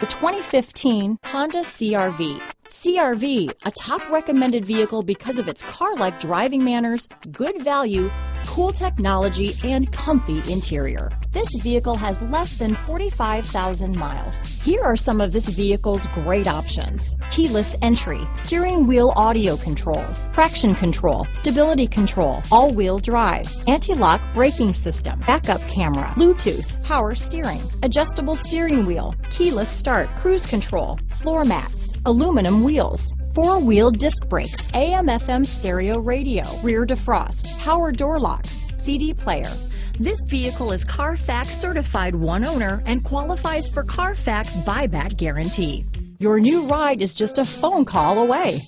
The 2015 Honda CRV. CRV, a top recommended vehicle because of its car-like driving manners, good value, cool technology, and comfy interior. This vehicle has less than 45,000 miles. Here are some of this vehicle's great options. Keyless entry, steering wheel audio controls, traction control, stability control, all-wheel drive, anti-lock braking system, backup camera, Bluetooth, power steering, adjustable steering wheel, keyless start, cruise control, floor mats, aluminum wheels, four-wheel disc brakes, AM-FM stereo radio, rear defrost, power door locks, CD player. This vehicle is Carfax certified one owner and qualifies for Carfax buyback guarantee. Your new ride is just a phone call away.